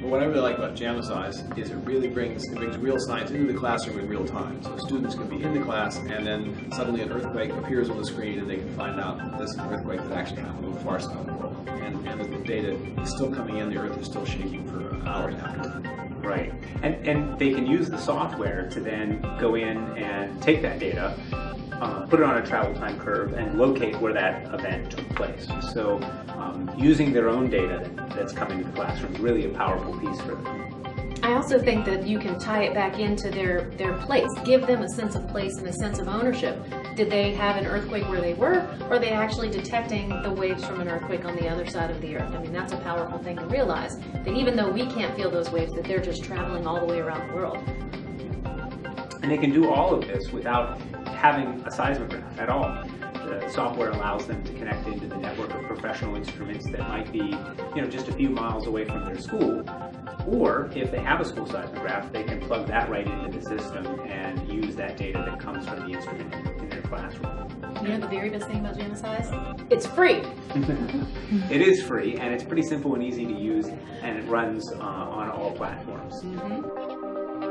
But what I really like about jAmaSeis is it really brings it brings real science into the classroom in real time. So students can be in the class and then suddenly an earthquake appears on the screen and they can find out that this earthquake that actually happened the far of the world. And, and the data is still coming in, the earth is still shaking for hours after. Right. And, and they can use the software to then go in and take that data, uh, put it on a travel time curve, and locate where that event took place. So um, using their own data that's coming to the classroom is really a powerful piece for them. I also think that you can tie it back into their, their place, give them a sense of place and a sense of ownership. Did they have an earthquake where they were, or are they actually detecting the waves from an earthquake on the other side of the earth? I mean, that's a powerful thing to realize, that even though we can't feel those waves, that they're just traveling all the way around the world. And they can do all of this without having a seismograph at all. The software allows them to connect into the network of professional instruments that might be, you know, just a few miles away from their school. Or if they have a school seismograph, they can plug that right into the system and use that data that comes from the instrument in their classroom. You know the very best thing about jAmaSeis? It's free. it is free and it's pretty simple and easy to use and it runs uh, on all platforms. Mm -hmm.